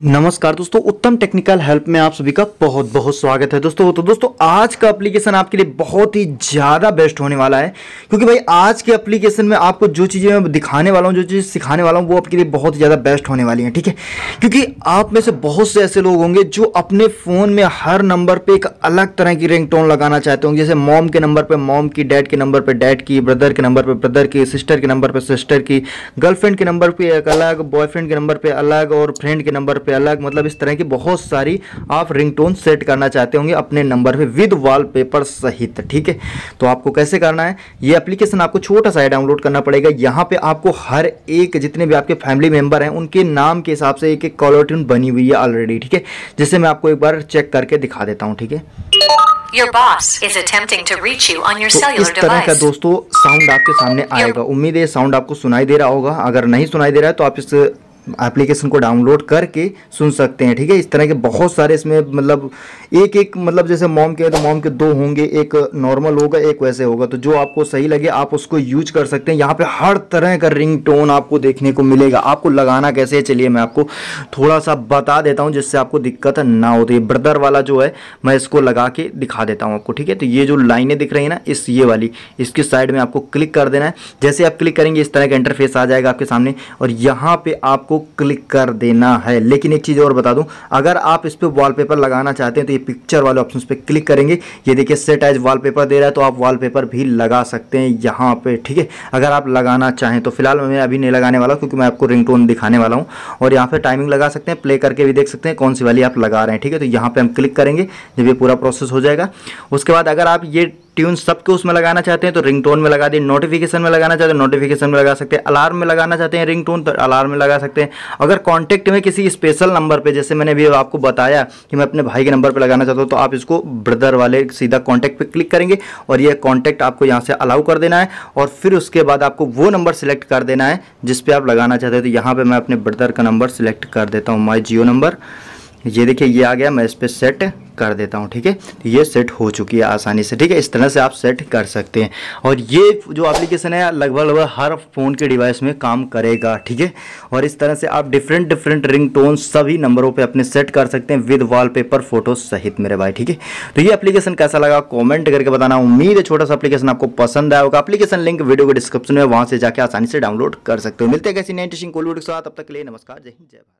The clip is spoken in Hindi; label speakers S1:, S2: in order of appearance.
S1: नमस्कार दोस्तों, उत्तम टेक्निकल हेल्प में आप सभी का बहुत बहुत स्वागत है दोस्तों। तो दोस्तों, आज का एप्लीकेशन आपके लिए बहुत ही ज़्यादा बेस्ट होने वाला है, क्योंकि भाई आज के एप्लीकेशन में आपको जो चीज़ें मैं दिखाने वाला हूँ, जो चीज़ सिखाने वाला हूँ, वो आपके लिए बहुत ज़्यादा बेस्ट होने वाली है, ठीक है? क्योंकि आप में से बहुत से ऐसे लोग होंगे जो अपने फ़ोन में हर नंबर पर एक अलग तरह की रिंग लगाना चाहते होंगे, जैसे मॉम के नंबर पर मॉम की डैड के नंबर पर डैड की ब्रदर के नंबर पर ब्रदर की सिस्टर के नंबर पर सिस्टर की गर्लफ्रेंड के नंबर पर एक अलग बॉयफ्रेंड के नंबर पर अलग, और फ्रेंड के नंबर पे अलग मतलब इस तरह की बहुत सारी आप रिंगटोन सेट करना चाहते होंगे अपने नंबर पे विद वॉलपेपर सहित ठीक है? तो आपको कैसे करना है? ये एप्लीकेशन आपको छोटा सा डाउनलोड करना पड़ेगा। यहाँ पे आपको हर एक जितने भी आपके फैमिली मेंबर हैं उनके नाम के हिसाब से एक एक कॉलर ट्यून बनी हुई है ऑलरेडी ठीक है? जिसे मैं आपको एक बार चेक करके दिखा देता हूँ ठीक है?
S2: Your boss is attempting to reach you on your
S1: तो
S2: cellular
S1: इस तरह का दोस्तों साउंड आपके सामने आएगा। उम्मीद है साउंड आपको सुनाई दे रहा होगा। अगर नहीं सुनाई दे रहा है तो आप इस एप्लीकेशन को डाउनलोड करके सुन सकते हैं, ठीक है? इस तरह के बहुत सारे इसमें मतलब एक एक मतलब जैसे मॉम के तो मॉम के दो होंगे, एक नॉर्मल होगा, एक वैसे होगा। तो जो आपको सही लगे, आप उसको यूज़ कर सकते हैं। यहाँ पे हर तरह का रिंग टोन आपको देखने को मिलेगा। आपको लगाना कैसे है? चलिए मैं आपको थोड़ा सा बता देता हूँ, जिससे आपको दिक्कत ना होती है ब्रदर वाला जो है, मैं इसको लगा के दिखा देता हूँ आपको, ठीक है? तो ये जो लाइनें दिख रही है ना, इस ये वाली, इसकी साइड में आपको क्लिक कर देना है। जैसे आप क्लिक करेंगे, इस तरह का इंटरफेस आ जाएगा आपके सामने। और यहाँ पे आपको क्लिक कर देना है। लेकिन एक चीज़ और बता दूँ, अगर आप इस पर वॉलपेपर लगाना चाहते हैं तो ये पिक्चर वाले ऑप्शन पे क्लिक करेंगे। ये देखिए सेट एज वॉलपेपर दे रहा है तो आप वॉलपेपर भी लगा सकते हैं यहाँ पे, ठीक है? अगर आप लगाना चाहें तो फ़िलहाल मैं अभी नहीं लगाने वाला क्योंकि मैं आपको रिंगटोन दिखाने वाला हूँ। और यहाँ पर टाइमिंग लगा सकते हैं प्ले करके भी देख सकते हैं कौन सी वाली आप लगा रहे हैं, ठीक है? तो यहाँ पर हम क्लिक करेंगे, जब ये पूरा प्रोसेस हो जाएगा। उसके बाद अगर आप ये ट्यून सबके उसमें लगाना चाहते हैं तो रिंग टोन में लगा दें। नोटिफिकेशन में लगाना चाहते हैं नोटिफिकेशन में लगा सकते हैं। अलार्म में लगाना चाहते हैं रिंग टोन तो अलार्म में लगा सकते हैं। अगर कॉन्टैक्ट में किसी स्पेशल नंबर पर जैसे मैंने भी आपको बताया कि मैं अपने भाई के नंबर पर लगाना चाहता हूँ तो आप इसको ब्रदर वाले सीधा कॉन्टैक्ट पे क्लिक करेंगे और ये कॉन्टैक्ट आपको यहाँ से अलाउ कर देना है और फिर उसके बाद आपको वो नंबर सेलेक्ट कर देना है जिस पे आप लगाना चाहते हैं। तो यहाँ पर मैं अपने ब्रदर का नंबर सेलेक्ट कर देता हूँ माई जियो नंबर ये देखिए, ये आ गया, मैं इस पर सेट कर देता हूँ, ठीक है? तो ये सेट हो चुकी है आसानी से, ठीक है? इस तरह से आप सेट कर सकते हैं। और ये जो एप्लीकेशन है लगभग लगभग हर फ़ोन के डिवाइस में काम करेगा, ठीक है? और इस तरह से आप डिफरेंट डिफरेंट रिंग टोन सभी नंबरों पे अपने सेट कर सकते हैं विद वॉलपेपर फ़ोटो सहित, मेरे भाई, ठीक है? तो ये एप्लीकेशन कैसा लगा कॉमेंट करके बताना। उम्मीद है छोटा सा एप्लीकेशन आपको पसंद आया होगा। एप्लीकेशन लिंक वीडियो को डिस्क्रिप्शन में, वहाँ से जाकर आसानी से डाउनलोड कर सकते हो। मिलते हैं कैसी नई इंटरेस्टिंग कोल वीडियो के साथ। अब तक के लिए नमस्कार। जय हिंद, जय भारत।